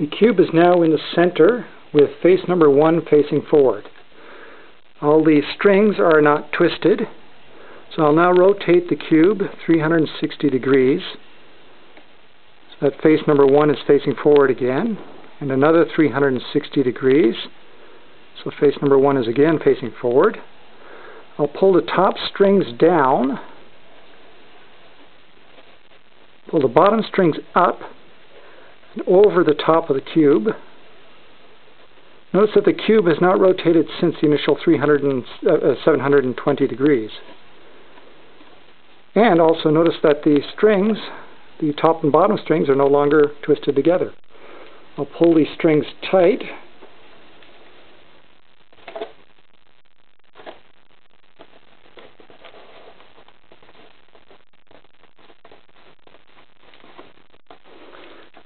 The cube is now in the center with face number one facing forward. All the strings are not twisted, so I'll now rotate the cube 360 degrees. So that face number one is facing forward again, and another 360 degrees. So face number one is again facing forward. I'll pull the top strings down, pull the bottom strings up, over the top of the cube. Notice that the cube has not rotated since the initial 300 and, uh, uh, 720 degrees. And also notice that the strings, the top and bottom strings, are no longer twisted together. I'll pull these strings tight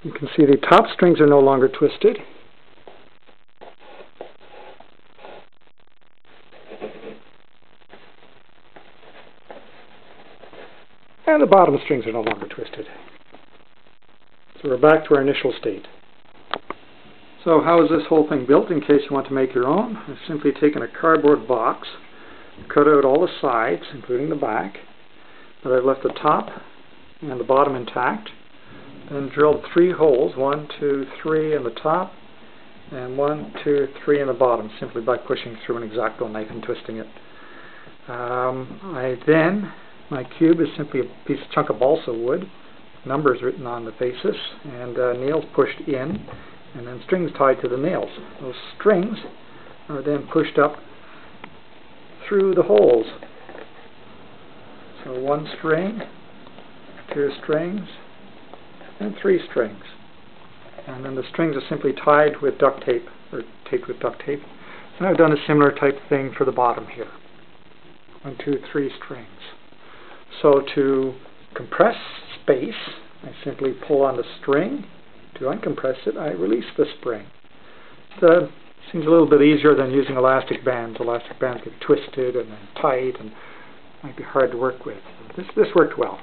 You can see the top strings are no longer twisted. And the bottom strings are no longer twisted. So we're back to our initial state. So how is this whole thing built in case you want to make your own? I've simply taken a cardboard box, cut out all the sides, including the back, but I've left the top and the bottom intact and drilled three holes, one, two, three in the top, and one, two, three in the bottom, simply by pushing through an X-Acto knife and twisting it. Um, I then, my cube is simply a piece of chunk of balsa wood, numbers written on the faces, and uh, nails pushed in, and then strings tied to the nails. Those strings are then pushed up through the holes. So one string, two strings, and three strings. And then the strings are simply tied with duct tape, or taped with duct tape. And I've done a similar type thing for the bottom here. One, two, three strings. So to compress space, I simply pull on the string. To uncompress it, I release the spring. Uh, seems a little bit easier than using elastic bands. Elastic bands get twisted and then tight and might be hard to work with. This, this worked well.